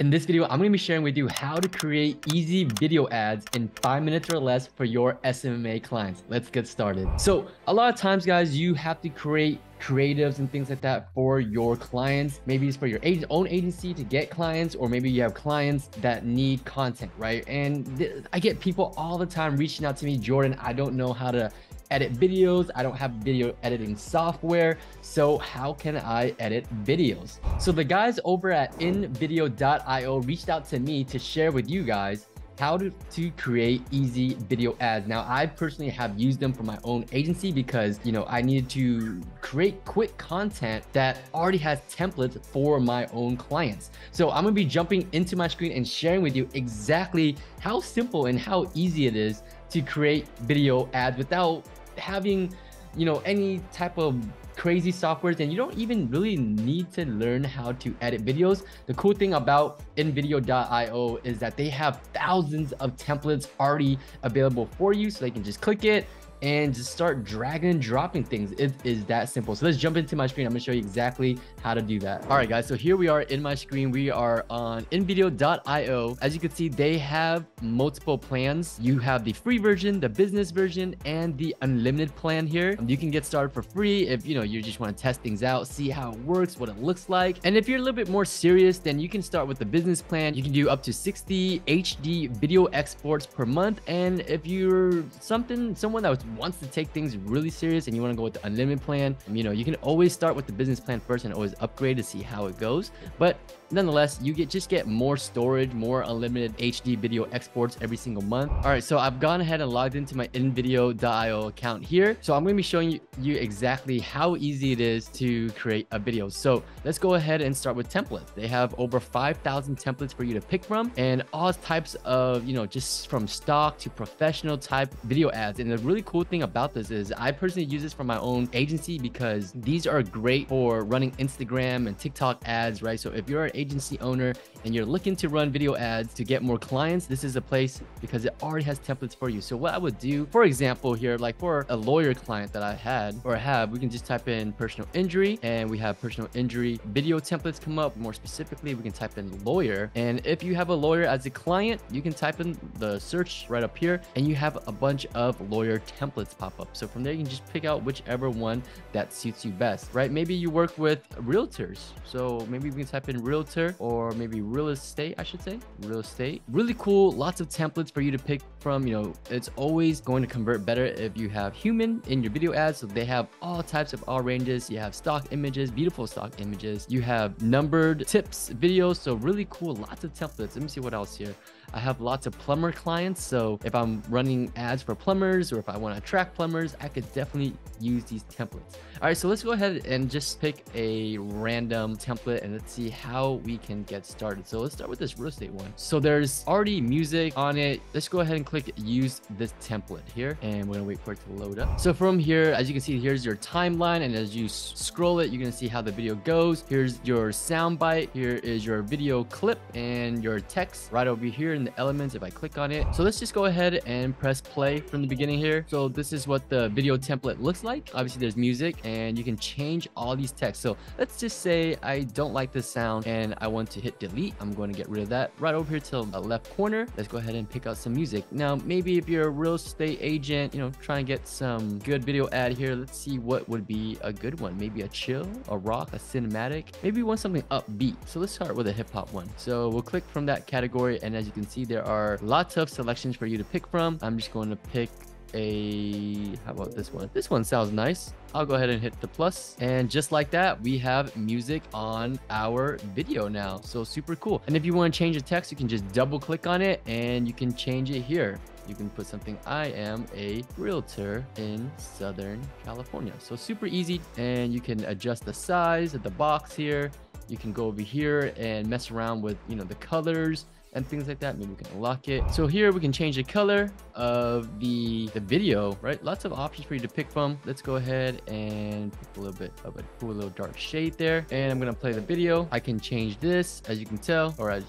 In this video, I'm going to be sharing with you how to create easy video ads in five minutes or less for your SMMA clients. Let's get started. So a lot of times, guys, you have to create creatives and things like that for your clients. Maybe it's for your own agency to get clients, or maybe you have clients that need content, right? And I get people all the time reaching out to me, Jordan, I don't know how to edit videos. I don't have video editing software. So how can I edit videos? So the guys over at invideo.io reached out to me to share with you guys how to, to create easy video ads. Now, I personally have used them for my own agency because, you know, I needed to create quick content that already has templates for my own clients. So I'm gonna be jumping into my screen and sharing with you exactly how simple and how easy it is to create video ads without having, you know, any type of crazy softwares and you don't even really need to learn how to edit videos. The cool thing about invideo.io is that they have thousands of templates already available for you so they can just click it and just start dragging and dropping things. It is that simple. So let's jump into my screen. I'm gonna show you exactly how to do that. All right, guys. So here we are in my screen. We are on invideo.io. As you can see, they have multiple plans. You have the free version, the business version, and the unlimited plan here. You can get started for free if you know you just want to test things out, see how it works, what it looks like. And if you're a little bit more serious, then you can start with the business plan. You can do up to 60 HD video exports per month. And if you're something, someone that was wants to take things really serious and you want to go with the unlimited plan, you know, you can always start with the business plan first and always upgrade to see how it goes. But nonetheless, you get just get more storage, more unlimited HD video exports every single month. All right, so I've gone ahead and logged into my invideo.io account here. So I'm going to be showing you, exactly how easy it is to create a video. So let's go ahead and start with templates. They have over 5,000 templates for you to pick from and all types of, you know, just from stock to professional type video ads. And the really cool thing about this is I personally use this for my own agency because these are great for running Instagram and TikTok ads, right? So if you're agency owner and you're looking to run video ads to get more clients, this is a place because it already has templates for you. So what I would do, for example, here, like for a lawyer client that I had or have, we can just type in personal injury and we have personal injury video templates come up. More specifically, we can type in lawyer. And if you have a lawyer as a client, you can type in the search right up here and you have a bunch of lawyer templates pop up. So from there, you can just pick out whichever one that suits you best, right? Maybe you work with realtors. So maybe we can type in realtor or maybe real estate, I should say. Real estate. Really cool. Lots of templates for you to pick from. You know, it's always going to convert better if you have human in your video ads. So they have all types of all ranges. You have stock images, beautiful stock images. You have numbered tips videos. So really cool. Lots of templates. Let me see what else here. I have lots of plumber clients. So if I'm running ads for plumbers or if I want to attract plumbers, I could definitely use these templates. All right, so let's go ahead and just pick a random template and let's see how we can get started. So let's start with this real estate one. So there's already music on it. Let's go ahead and click use this template here and we're gonna wait for it to load up. So from here, as you can see, here's your timeline and as you scroll it, you're gonna see how the video goes. Here's your sound bite. Here is your video clip and your text right over here in the elements if I click on it. So let's just go ahead and press play from the beginning here. So this is what the video template looks like. Obviously there's music and you can change all these texts. So let's just say I don't like this sound and I want to hit delete. I'm going to get rid of that right over here to the left corner. Let's go ahead and pick out some music. Now, maybe if you're a real estate agent, you know, trying to get some good video ad here, let's see what would be a good one. Maybe a chill, a rock, a cinematic. Maybe we want something upbeat. So let's start with a hip hop one. So we'll click from that category. And as you can see, there are lots of selections for you to pick from. I'm just going to pick a how about this one? This one sounds nice. I'll go ahead and hit the plus. And just like that we have music on our video now. So super cool. And if you want to change the text you can just double click on it and you can change it here. You can put something i am a realtor in southern california. So super easy. And you can adjust the size of the box here. You can go over here and mess around with you know the colors and things like that. Maybe we can lock it. So here we can change the color of the, the video, right? Lots of options for you to pick from. Let's go ahead and pick a little bit of a cool little dark shade there. And I'm to play the video. I can change this, as you can tell, or as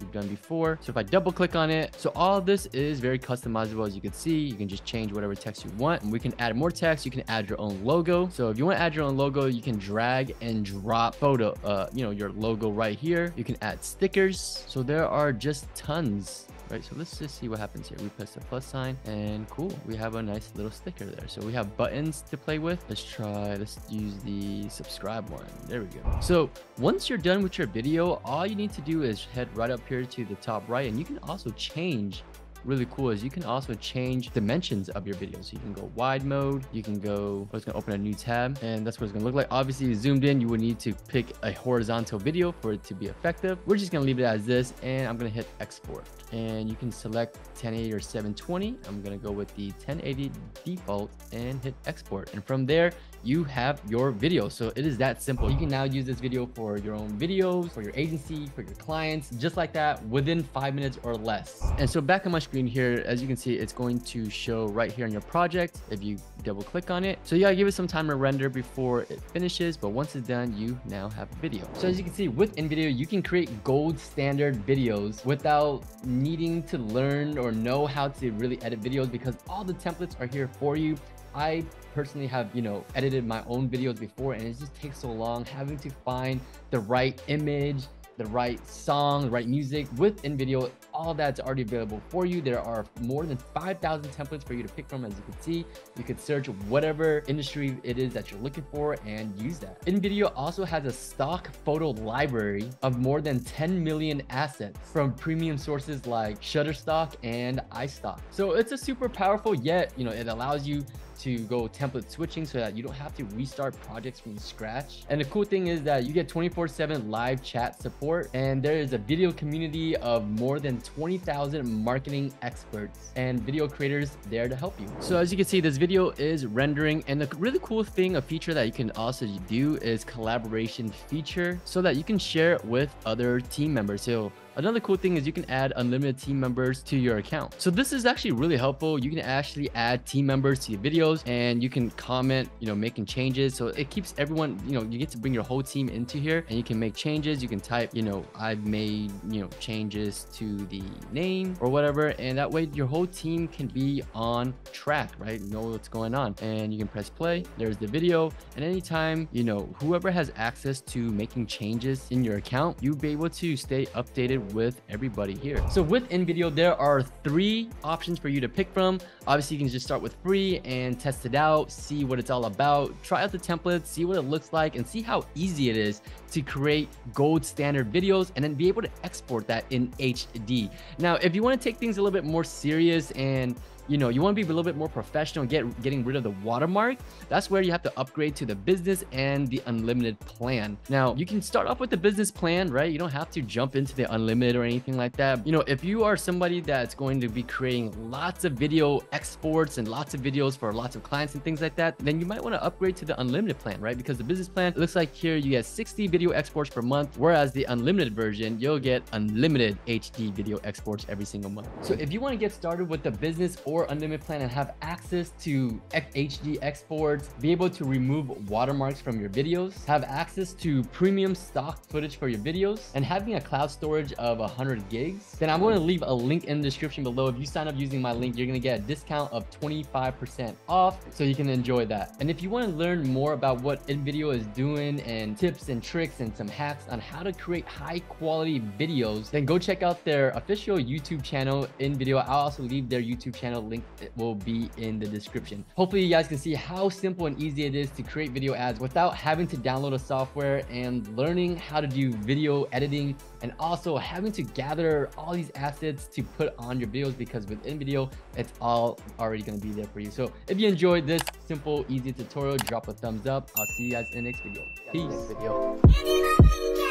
we've done before. So if I double click on it, so all of this is very customizable as you can see. You can just change whatever text you want. And we can add more text. You can add your own logo. So if you want to add your own logo, you can drag and drop photo, uh, you know, your logo right here. You can add stickers. So there are just tons right? So let's just see what happens here. We press the plus sign and cool. We have a nice little sticker there. So we have buttons to play with. Let's try, let's use the subscribe one. There we go. So once you're done with your video, all you need to do is head right up here to the top right and you can also change really cool is you can also change dimensions of your video. So you can go wide mode, you can go, oh, it's gonna open a new tab and that's what it's gonna look like. Obviously zoomed in, you would need to pick a horizontal video for it to be effective. We're just gonna leave it as this and I'm gonna hit export and you can select 1080 or 720. I'm gonna go with the 1080 default and hit export. And from there, you have your video. So it is that simple. You can now use this video for your own videos, for your agency, for your clients, just like that within five minutes or less. And so back on my screen here, as you can see, it's going to show right here on your project if you double click on it. So you gotta give it some time to render before it finishes, but once it's done, you now have a video. So as you can see with InVideo, you can create gold standard videos without needing to learn or know how to really edit videos because all the templates are here for you. I personally have, you know, edited my own videos before and it just takes so long having to find the right image, the right song, the right music with InVideo. All that's already available for you. There are more than 5,000 templates for you to pick from. As you can see, you could search whatever industry it is that you're looking for and use that. InVideo also has a stock photo library of more than 10 million assets from premium sources like Shutterstock and iStock. So it's a super powerful yet, you know, it allows you to go template switching so that you don't have to restart projects from scratch. And the cool thing is that you get 24 7 live chat support and there is a video community of more than 20,000 marketing experts and video creators there to help you. So as you can see, this video is rendering and the really cool thing, a feature that you can also do is collaboration feature so that you can share it with other team members. So Another cool thing is you can add unlimited team members to your account. So this is actually really helpful. You can actually add team members to your videos and you can comment, you know, making changes. So it keeps everyone, you know, you get to bring your whole team into here and you can make changes. You can type, you know, I've made, you know, changes to the name or whatever. And that way your whole team can be on track, right? Know what's going on. And you can press play. There's the video. And anytime, you know, whoever has access to making changes in your account, you'll be able to stay updated with everybody here. So with InVideo, there are three options for you to pick from. Obviously, you can just start with free and test it out, see what it's all about, try out the templates, see what it looks like, and see how easy it is to create gold standard videos and then be able to export that in HD. Now, if you want to take things a little bit more serious and you know, you want to be a little bit more professional get getting rid of the watermark, that's where you have to upgrade to the business and the unlimited plan. Now, you can start off with the business plan, right? You don't have to jump into the unlimited or anything like that. You know, if you are somebody that's going to be creating lots of video exports and lots of videos for lots of clients and things like that, then you might want to upgrade to the unlimited plan, right? Because the business plan looks like here you get 60 video exports per month, whereas the unlimited version, you'll get unlimited HD video exports every single month. So if you want to get started with the business or or unlimited plan and have access to HD exports, be able to remove watermarks from your videos, have access to premium stock footage for your videos, and having a cloud storage of 100 gigs, then I'm going to leave a link in the description below. If you sign up using my link, you're going to get a discount of 25% off so you can enjoy that. And if you want to learn more about what InVideo is doing and tips and tricks and some hacks on how to create high quality videos, then go check out their official YouTube channel InVideo. I'll also leave their YouTube channel link will be in the description. Hopefully you guys can see how simple and easy it is to create video ads without having to download a software and learning how to do video editing and also having to gather all these assets to put on your videos because with InVideo, it's all already going to be there for you. So if you enjoyed this simple, easy tutorial, drop a thumbs up. I'll see you guys in the next video. Peace. Video.